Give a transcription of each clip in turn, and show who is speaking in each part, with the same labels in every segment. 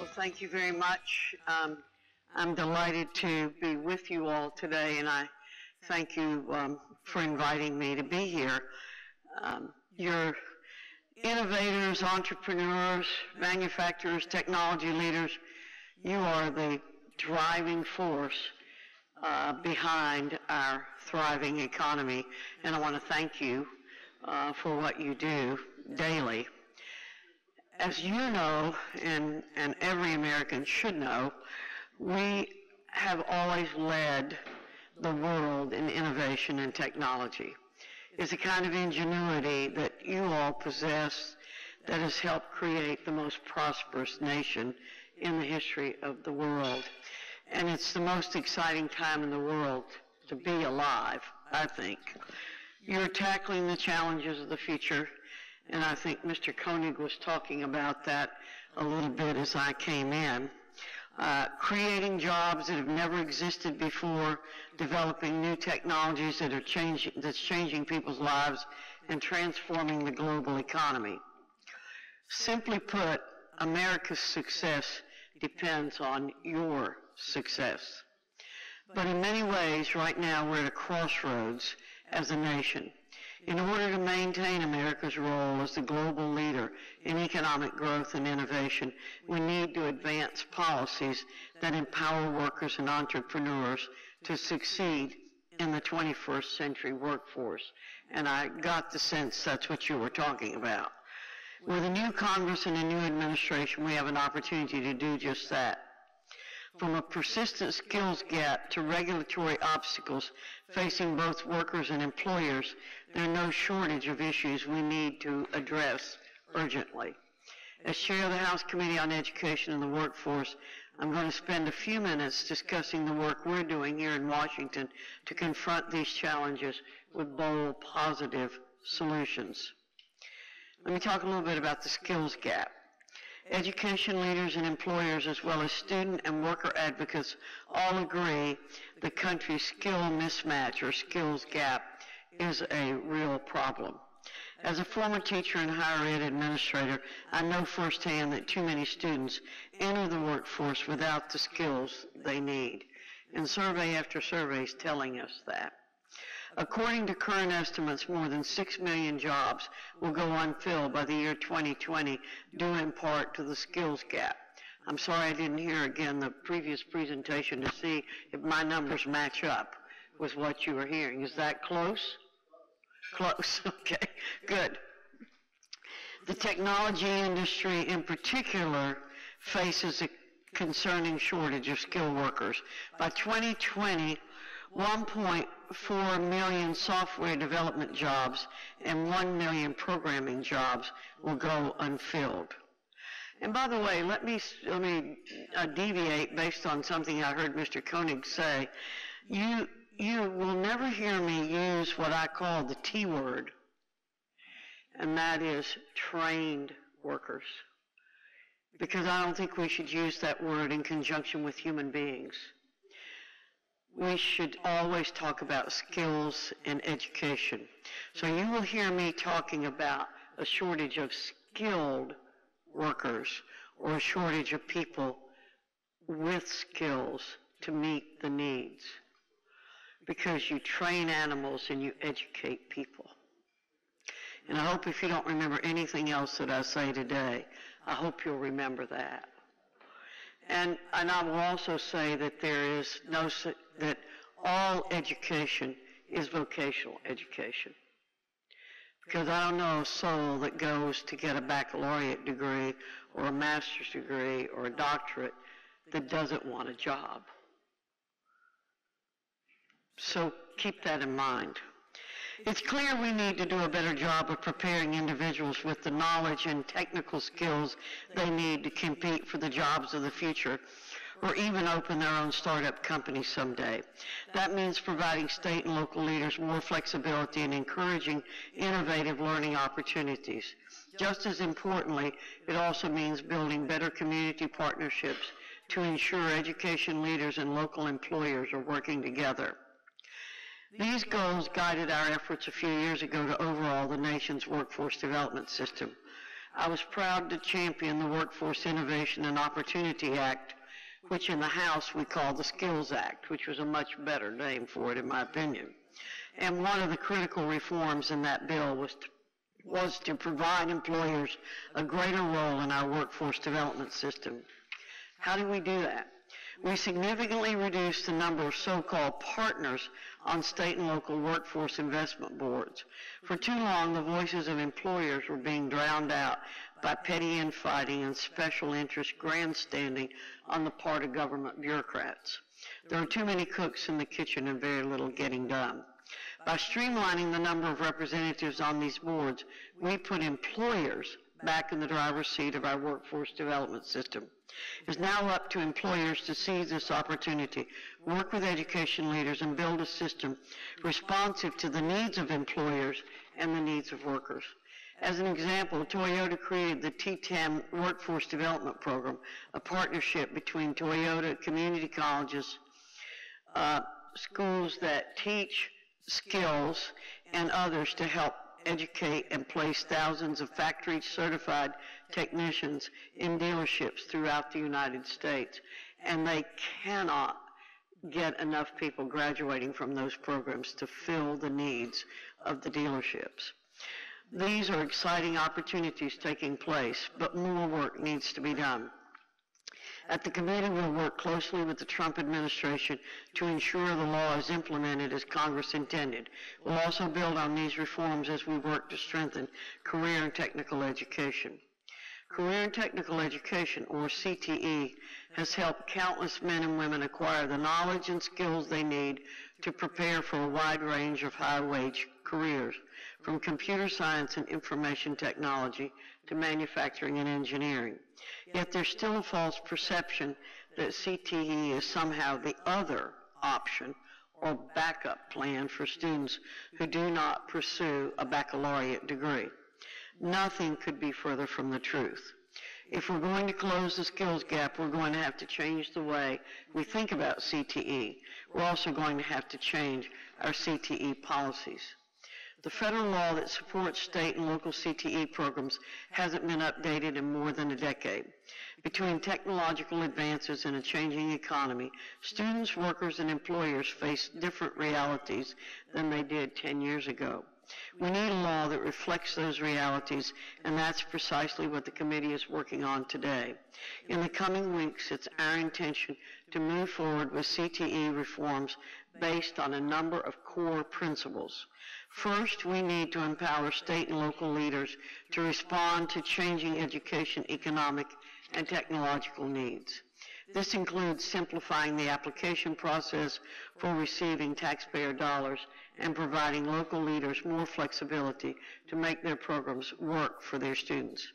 Speaker 1: Well, thank you very much. Um, I'm delighted to be with you all today, and I thank you um, for inviting me to be here. Um, you're innovators, entrepreneurs, manufacturers, technology leaders. You are the driving force uh, behind our thriving economy, and I want to thank you uh, for what you do daily. As you know, and, and every American should know, we have always led the world in innovation and technology. It's a kind of ingenuity that you all possess that has helped create the most prosperous nation in the history of the world. And it's the most exciting time in the world to be alive, I think. You're tackling the challenges of the future, and I think Mr. Koenig was talking about that a little bit as I came in. Uh, creating jobs that have never existed before, developing new technologies that are changing, that's changing people's lives, and transforming the global economy. Simply put, America's success depends on your success. But in many ways, right now, we're at a crossroads as a nation. In order to maintain America's role as the global leader in economic growth and innovation, we need to advance policies that empower workers and entrepreneurs to succeed in the 21st century workforce. And I got the sense that's what you were talking about. With a new Congress and a new administration, we have an opportunity to do just that. From a persistent skills gap to regulatory obstacles facing both workers and employers, there are no shortage of issues we need to address urgently. As chair of the House Committee on Education and the Workforce, I'm going to spend a few minutes discussing the work we're doing here in Washington to confront these challenges with bold, positive solutions. Let me talk a little bit about the skills gap. Education leaders and employers, as well as student and worker advocates, all agree the country's skill mismatch or skills gap is a real problem. As a former teacher and higher ed administrator, I know firsthand that too many students enter the workforce without the skills they need. And survey after survey is telling us that. According to current estimates, more than 6 million jobs will go unfilled by the year 2020, due in part to the skills gap. I'm sorry I didn't hear again the previous presentation to see if my numbers match up with what you were hearing. Is that close? Close, okay, good. The technology industry in particular faces a concerning shortage of skilled workers. By 2020, 1.4 million software development jobs and 1 million programming jobs will go unfilled. And by the way, let me, let me uh, deviate based on something I heard Mr. Koenig say. You, you will never hear me use what I call the T word, and that is trained workers. Because I don't think we should use that word in conjunction with human beings we should always talk about skills and education. So you will hear me talking about a shortage of skilled workers or a shortage of people with skills to meet the needs. Because you train animals and you educate people. And I hope if you don't remember anything else that I say today, I hope you'll remember that. And, and I will also say that there is no, that all education is vocational education. Because I don't know a soul that goes to get a baccalaureate degree or a master's degree or a doctorate that doesn't want a job. So keep that in mind. It's clear we need to do a better job of preparing individuals with the knowledge and technical skills they need to compete for the jobs of the future or even open their own startup company someday. That means providing state and local leaders more flexibility and encouraging innovative learning opportunities. Just as importantly, it also means building better community partnerships to ensure education leaders and local employers are working together. These goals guided our efforts a few years ago to overhaul the nation's workforce development system. I was proud to champion the Workforce Innovation and Opportunity Act, which in the House we call the Skills Act, which was a much better name for it in my opinion. And one of the critical reforms in that bill was to, was to provide employers a greater role in our workforce development system. How do we do that? We significantly reduced the number of so-called partners on state and local workforce investment boards. For too long, the voices of employers were being drowned out by petty infighting and special interest grandstanding on the part of government bureaucrats. There are too many cooks in the kitchen and very little getting done. By streamlining the number of representatives on these boards, we put employers back in the driver's seat of our workforce development system. It's now up to employers to seize this opportunity, work with education leaders, and build a system responsive to the needs of employers and the needs of workers. As an example, Toyota created the T-TEN Workforce Development Program, a partnership between Toyota community colleges, uh, schools that teach skills, and others to help educate and place thousands of factory certified technicians in dealerships throughout the United States. And they cannot get enough people graduating from those programs to fill the needs of the dealerships. These are exciting opportunities taking place, but more work needs to be done. At the committee, we'll work closely with the Trump administration to ensure the law is implemented as Congress intended. We'll also build on these reforms as we work to strengthen career and technical education. Career and Technical Education, or CTE, has helped countless men and women acquire the knowledge and skills they need to prepare for a wide range of high-wage careers, from computer science and information technology to manufacturing and engineering. Yet there's still a false perception that CTE is somehow the other option or backup plan for students who do not pursue a baccalaureate degree. Nothing could be further from the truth. If we're going to close the skills gap, we're going to have to change the way we think about CTE. We're also going to have to change our CTE policies. The federal law that supports state and local CTE programs hasn't been updated in more than a decade. Between technological advances and a changing economy, students, workers, and employers face different realities than they did 10 years ago. We need a law that reflects those realities, and that's precisely what the committee is working on today. In the coming weeks, it's our intention to move forward with CTE reforms based on a number of core principles. First, we need to empower state and local leaders to respond to changing education, economic, and technological needs. This includes simplifying the application process for receiving taxpayer dollars and providing local leaders more flexibility to make their programs work for their students.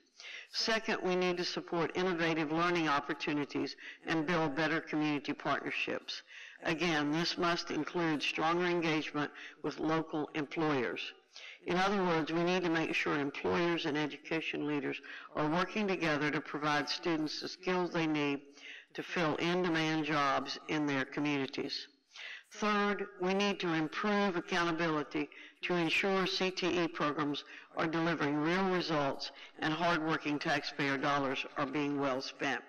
Speaker 1: Second, we need to support innovative learning opportunities and build better community partnerships. Again, this must include stronger engagement with local employers. In other words, we need to make sure employers and education leaders are working together to provide students the skills they need to fill in-demand jobs in their communities. Third, we need to improve accountability to ensure CTE programs are delivering real results and hardworking taxpayer dollars are being well spent.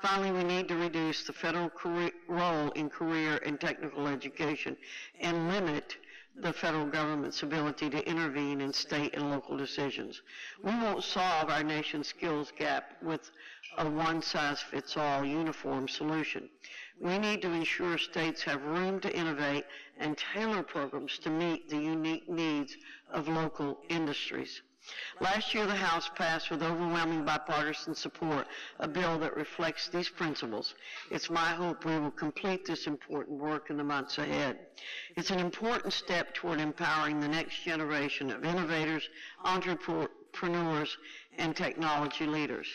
Speaker 1: Finally, we need to reduce the federal career, role in career and technical education and limit the federal government's ability to intervene in state and local decisions. We won't solve our nation's skills gap with a one-size-fits-all uniform solution. We need to ensure states have room to innovate and tailor programs to meet the unique needs of local industries. Last year, the House passed with overwhelming bipartisan support a bill that reflects these principles. It's my hope we will complete this important work in the months ahead. It's an important step toward empowering the next generation of innovators, entrepreneurs, and technology leaders.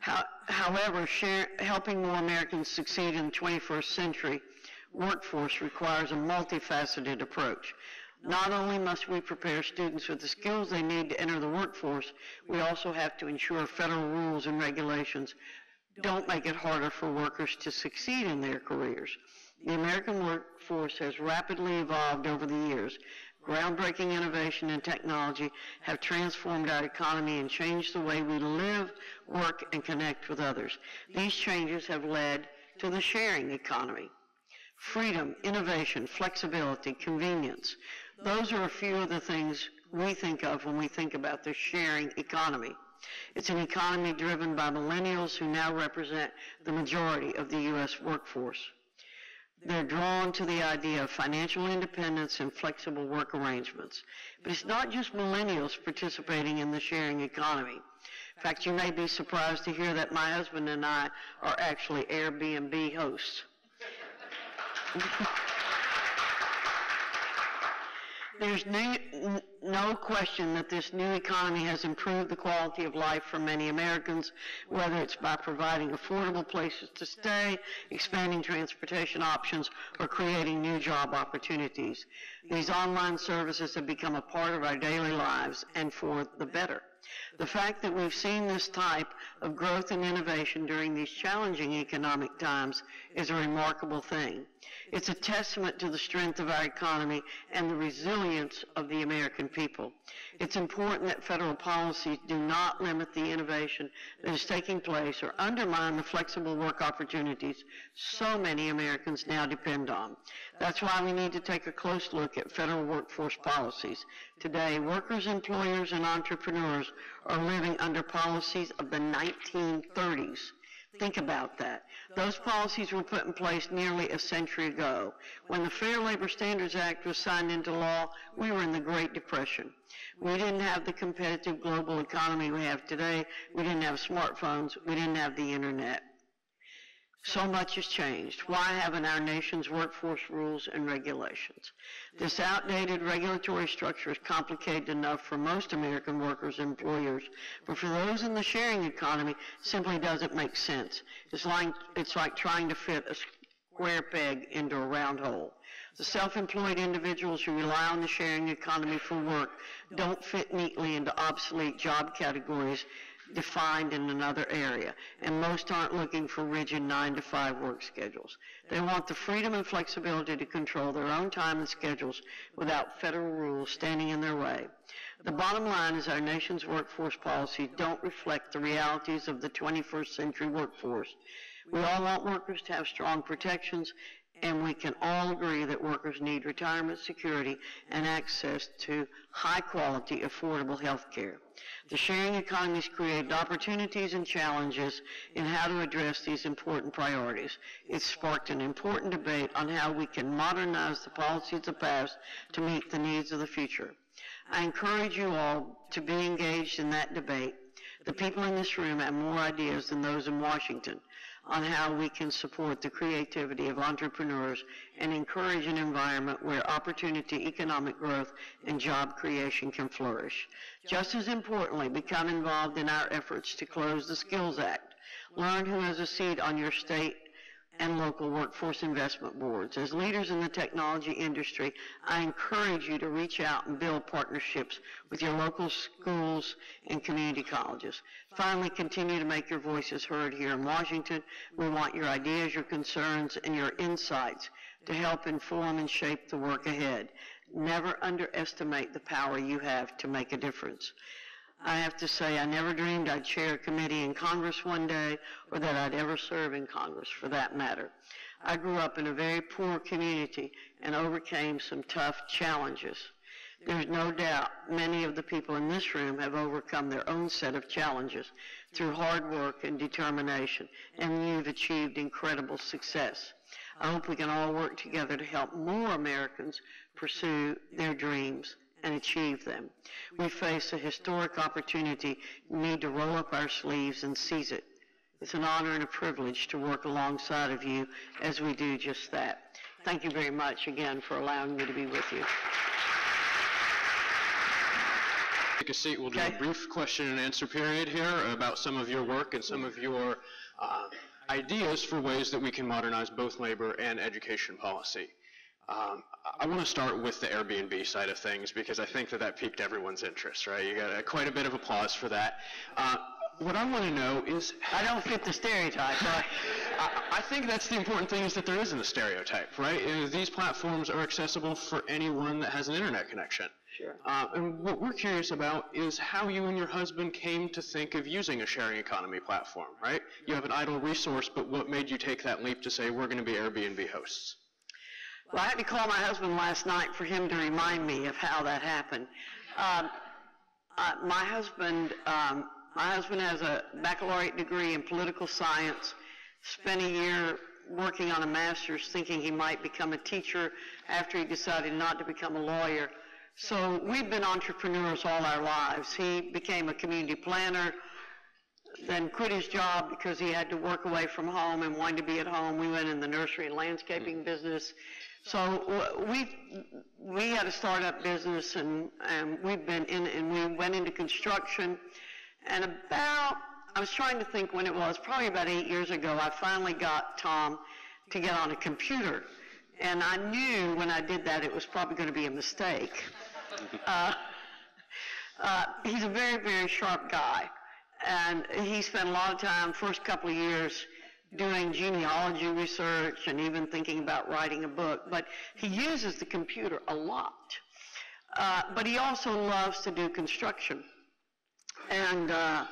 Speaker 1: How, however, share, helping more Americans succeed in the 21st century workforce requires a multifaceted approach. Not only must we prepare students with the skills they need to enter the workforce, we also have to ensure federal rules and regulations don't make it harder for workers to succeed in their careers. The American workforce has rapidly evolved over the years, Groundbreaking innovation and technology have transformed our economy and changed the way we live, work, and connect with others. These changes have led to the sharing economy. Freedom, innovation, flexibility, convenience. Those are a few of the things we think of when we think about the sharing economy. It's an economy driven by millennials who now represent the majority of the U.S. workforce. They're drawn to the idea of financial independence and flexible work arrangements. But it's not just millennials participating in the sharing economy. In fact, you may be surprised to hear that my husband and I are actually Airbnb hosts. There's no, no question that this new economy has improved the quality of life for many Americans, whether it's by providing affordable places to stay, expanding transportation options, or creating new job opportunities. These online services have become a part of our daily lives and for the better. The fact that we've seen this type of growth and innovation during these challenging economic times is a remarkable thing. It's a testament to the strength of our economy and the resilience of the American people. It's important that federal policies do not limit the innovation that is taking place or undermine the flexible work opportunities so many Americans now depend on. That's why we need to take a close look at federal workforce policies. Today, workers, employers, and entrepreneurs are living under policies of the 1930s. Think about that. Those policies were put in place nearly a century ago. When the Fair Labor Standards Act was signed into law, we were in the Great Depression. We didn't have the competitive global economy we have today. We didn't have smartphones. We didn't have the internet. So much has changed. Why haven't our nation's workforce rules and regulations? This outdated regulatory structure is complicated enough for most American workers and employers, but for those in the sharing economy, simply doesn't make sense. It's like, it's like trying to fit a square peg into a round hole. The self-employed individuals who rely on the sharing economy for work don't fit neatly into obsolete job categories defined in another area, and most aren't looking for rigid nine to five work schedules. They want the freedom and flexibility to control their own time and schedules without federal rules standing in their way. The bottom line is our nation's workforce policies don't reflect the realities of the 21st century workforce. We all want workers to have strong protections, and we can all agree that workers need retirement security and access to high quality, affordable health care. The sharing economy has created opportunities and challenges in how to address these important priorities. It sparked an important debate on how we can modernize the policies of the past to meet the needs of the future. I encourage you all to be engaged in that debate. The people in this room have more ideas than those in Washington on how we can support the creativity of entrepreneurs and encourage an environment where opportunity, economic growth, and job creation can flourish. Just as importantly, become involved in our efforts to close the Skills Act. Learn who has a seat on your state and local workforce investment boards. As leaders in the technology industry, I encourage you to reach out and build partnerships with your local schools and community colleges. Finally, continue to make your voices heard here in Washington. We want your ideas, your concerns, and your insights to help inform and shape the work ahead. Never underestimate the power you have to make a difference. I have to say, I never dreamed I'd chair a committee in Congress one day or that I'd ever serve in Congress for that matter. I grew up in a very poor community and overcame some tough challenges. There's no doubt many of the people in this room have overcome their own set of challenges through hard work and determination, and you've achieved incredible success. I hope we can all work together to help more Americans pursue their dreams and achieve them. We face a historic opportunity. We need to roll up our sleeves and seize it. It's an honor and a privilege to work alongside of you as we do just that. Thank you very much again for allowing me to be with you.
Speaker 2: Take a seat. We'll do
Speaker 1: Okay.
Speaker 2: a brief question and answer period here about some of your work and some of your uh, ideas for ways that we can modernize both labor and education policy. Um, I want to start with the Airbnb side of things because I think that that piqued everyone's interest, right? You got uh, quite a bit of applause for that. Uh, what I want to know is
Speaker 1: I don't fit the stereotype, right?
Speaker 2: I, I think that's the important thing is that there isn't a stereotype, right? Uh, These platforms are accessible for anyone that has an internet connection.
Speaker 1: Sure.
Speaker 2: Uh, and what we're curious about is how you and your husband came to think of using a sharing economy platform, right? You have an idle resource, but what made you take that leap to say we're going to be Airbnb hosts?
Speaker 1: Well, I had to call my husband last night for him to remind me of how that happened. Um, uh, my husband, um, my husband has a baccalaureate degree in political science. Spent a year working on a master's, thinking he might become a teacher after he decided not to become a lawyer. So we've been entrepreneurs all our lives. He became a community planner, then quit his job because he had to work away from home and wanted to be at home. We went in the nursery and landscaping business. So we we had a startup business and, and we've been in and we went into construction. And about I was trying to think when it was probably about eight years ago. I finally got Tom to get on a computer, and I knew when I did that it was probably going to be a mistake. Uh, uh, he's a very, very sharp guy. And he spent a lot of time, first couple of years, doing genealogy research and even thinking about writing a book. But he uses the computer a lot. Uh, but he also loves to do construction and, uh,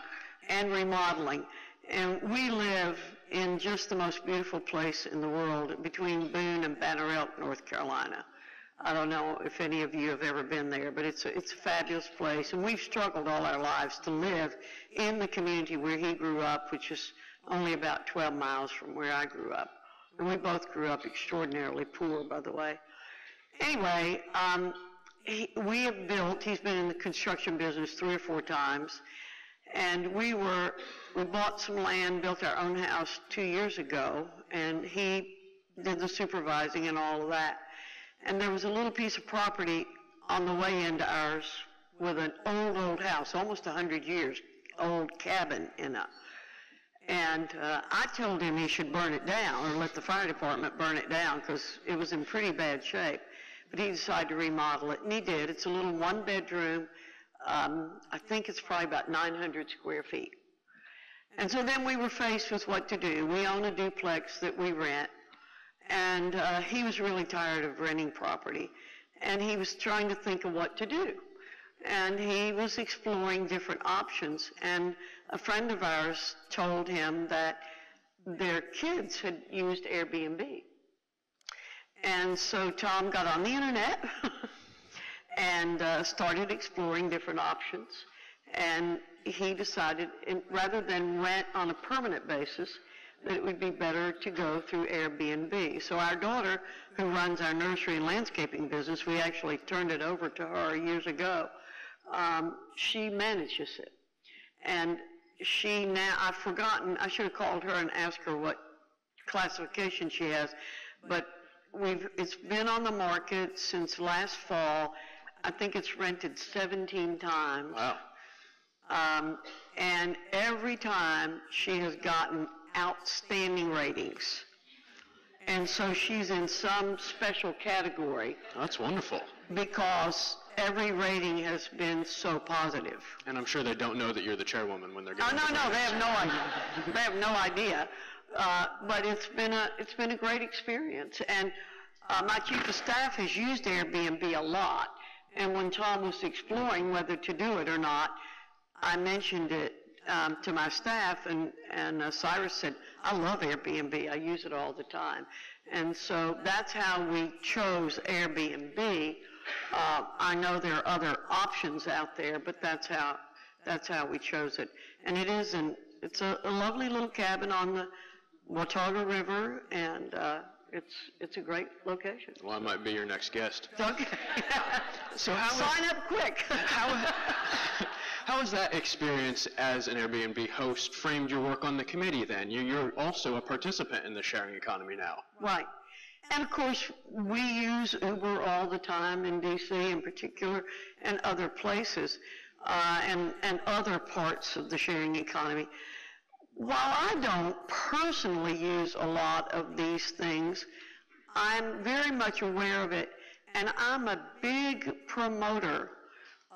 Speaker 1: and remodeling. And we live in just the most beautiful place in the world between Boone and Banner Elk, North Carolina. I don't know if any of you have ever been there, but it's a, it's a fabulous place. And we've struggled all our lives to live in the community where he grew up, which is only about 12 miles from where I grew up. And we both grew up extraordinarily poor, by the way. Anyway, um, he, we have built, he's been in the construction business three or four times, and we were, we bought some land, built our own house two years ago, and he did the supervising and all of that. And there was a little piece of property on the way into ours with an old, old house, almost 100 years old cabin in it. And uh, I told him he should burn it down or let the fire department burn it down because it was in pretty bad shape. But he decided to remodel it, and he did. It's a little one bedroom. Um, I think it's probably about 900 square feet. And so then we were faced with what to do. We own a duplex that we rent, and uh, he was really tired of renting property, and he was trying to think of what to do. And he was exploring different options, and a friend of ours told him that their kids had used Airbnb. And so Tom got on the internet and uh, started exploring different options. And he decided, in, rather than rent on a permanent basis, that it would be better to go through Airbnb. So our daughter, who runs our nursery and landscaping business, we actually turned it over to her years ago. Um, she manages it. And she now, I've forgotten, I should have called her and asked her what classification she has, but we've, it's been on the market since last fall. I think it's rented 17 times.
Speaker 2: Wow.
Speaker 1: Um, and every time she has gotten outstanding ratings. And so she's in some special category
Speaker 2: That's wonderful.
Speaker 1: because every rating has been so positive.
Speaker 2: And I'm sure they don't know that you're the chairwoman when they're
Speaker 1: Oh,
Speaker 2: getting
Speaker 1: no,
Speaker 2: the
Speaker 1: no, they have no idea. They have no idea. Uh, but it's been a, it's been a great experience. And uh, my chief of staff has used Airbnb a lot. And when Tom was exploring whether to do it or not, I mentioned it um, to my staff, and, and uh, Cyrus said, I love Airbnb. I use it all the time. And so that's how we chose Airbnb. Uh, I know there are other options out there, but that's how, that's how we chose it. And it is an, it's a, a lovely little cabin on the Watauga River, and uh, it's, it's a great location.
Speaker 2: Well, I might be your next guest.
Speaker 1: Okay.
Speaker 2: So how
Speaker 1: Sign up quick.
Speaker 2: How, how has that experience as an Airbnb host framed your work on the committee then? You, you're also a participant in the sharing economy now.
Speaker 1: Right. And of course, we use Uber all the time in DC in particular and other places uh, and, and other parts of the sharing economy. While I don't personally use a lot of these things, I'm very much aware of it and I'm a big promoter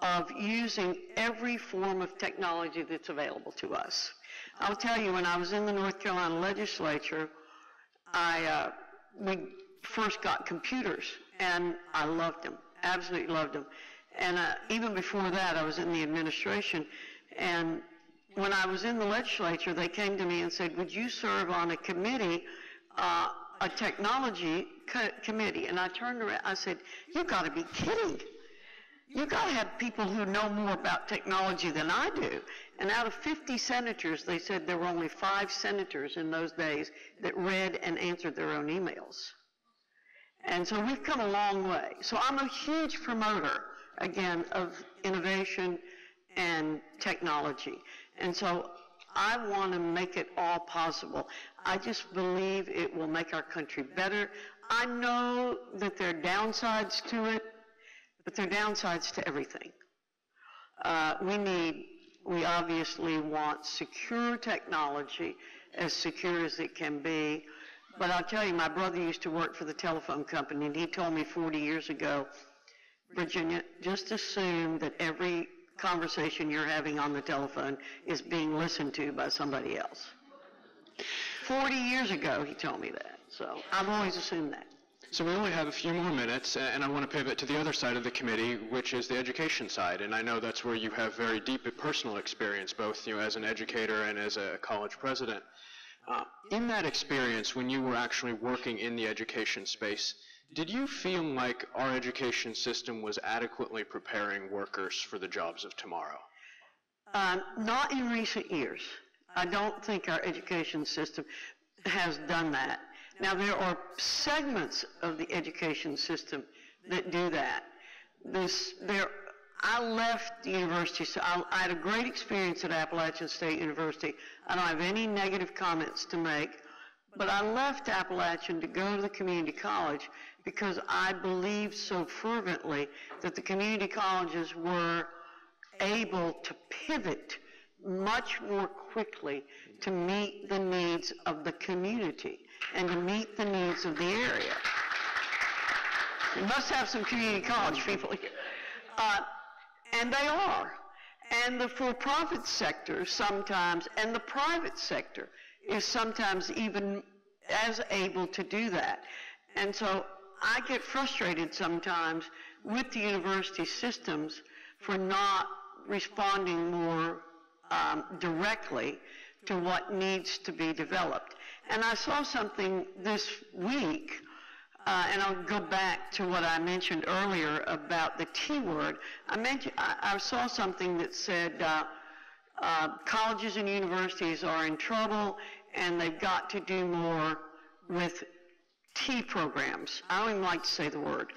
Speaker 1: of using every form of technology that's available to us. I'll tell you, when I was in the North Carolina legislature, I, uh, we first got computers, and I loved them, absolutely loved them. And uh, even before that, I was in the administration, and when I was in the legislature, they came to me and said, "Would you serve on a committee, uh, a technology co- committee?" And I turned around, I said, "You've got to be kidding! You got to have people who know more about technology than I do." And out of 50 senators, they said there were only five senators in those days that read and answered their own emails. And so we've come a long way. So I'm a huge promoter, again, of innovation and technology. And so I want to make it all possible. I just believe it will make our country better. I know that there are downsides to it, but there are downsides to everything. Uh, we need, we obviously want secure technology, as secure as it can be. But I'll tell you, my brother used to work for the telephone company, and he told me 40 years ago, Virginia, just assume that every conversation you're having on the telephone is being listened to by somebody else. 40 years ago, he told me that. So I've always assumed that.
Speaker 2: So we only have a few more minutes, and I want to pivot to the other side of the committee, which is the education side. And I know that's where you have very deep personal experience, both you know, as an educator and as a college president. Uh, in that experience, when you were actually working in the education space, did you feel like our education system was adequately preparing workers for the jobs of tomorrow?
Speaker 1: Um, not in recent years. I don't think our education system has done that. Now, there are segments of the education system that do that. This, there, I left the university, so I, I had a great experience at Appalachian State University. I don't have any negative comments to make, but I left Appalachian to go to the community college because I believed so fervently that the community colleges were able to pivot much more quickly to meet the needs of the community and to meet the needs of the area. We must have some community college people here. Uh, and they are. And the for-profit sector sometimes, and the private sector is sometimes even as able to do that. And so I get frustrated sometimes with the university systems for not responding more um, directly to what needs to be developed. And I saw something this week, uh, and I'll go back to what I mentioned earlier about the T word. I, mentioned, I, I saw something that said uh, uh, colleges and universities are in trouble and they've got to do more with T programs. I don't even like to say the word.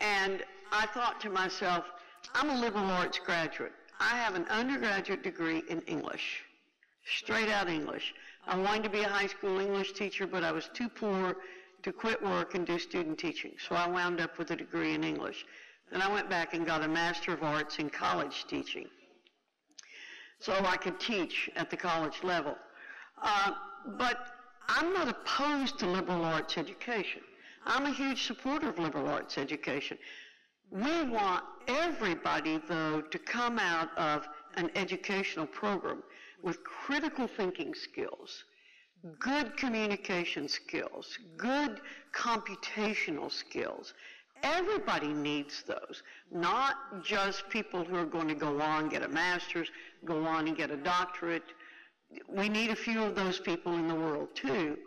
Speaker 1: And I thought to myself, I'm a liberal arts graduate. I have an undergraduate degree in English, straight out English. I wanted to be a high school English teacher, but I was too poor to quit work and do student teaching. So I wound up with a degree in English. Then I went back and got a Master of Arts in college teaching. So I could teach at the college level. Uh, but I'm not opposed to liberal arts education. I'm a huge supporter of liberal arts education. We want everybody, though, to come out of an educational program with critical thinking skills, good communication skills, good computational skills. Everybody needs those, not just people who are going to go on, get a master's, go on and get a doctorate. We need a few of those people in the world too,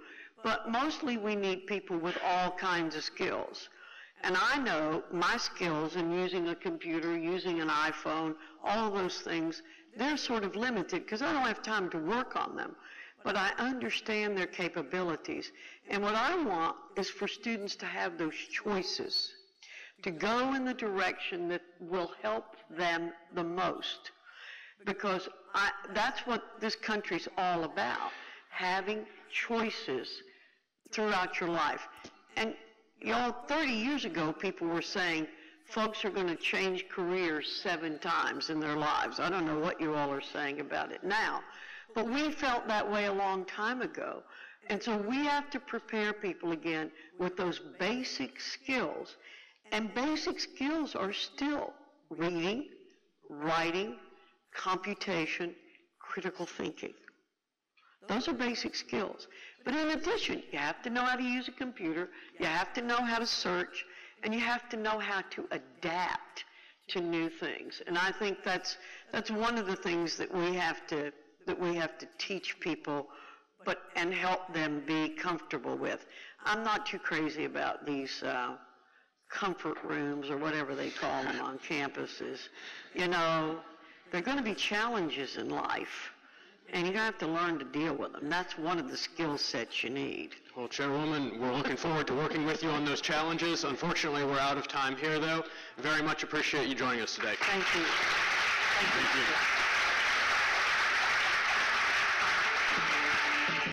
Speaker 1: but mostly we need people with all kinds of skills. And I know my skills in using a computer, using an iPhone, all those things, they're sort of limited because I don't have time to work on them. But I understand their capabilities. And what I want is for students to have those choices, to go in the direction that will help them the most. Because I, that's what this country's all about, having choices throughout your life. And y'all, 30 years ago, people were saying, folks are going to change careers seven times in their lives. I don't know what you all are saying about it now, but we felt that way a long time ago. And so we have to prepare people again with those basic skills. And basic skills are still reading, writing, computation, critical thinking. Those are basic skills. But in addition, you have to know how to use a computer, you have to know how to search, and you have to know how to adapt to new things. And I think that's, that's one of the things that we have to, that we have to teach people, but, and help them be comfortable with. I'm not too crazy about these, uh, comfort rooms or whatever they call them on campuses. You know, there are going to be challenges in life, and you're going to have to learn to deal with them. That's one of the skill sets you need.
Speaker 2: Well, Chairwoman, we're looking forward to working with you on those challenges. Unfortunately, we're out of time here, though. Very much appreciate you joining us today.
Speaker 1: Thank you. Thank you.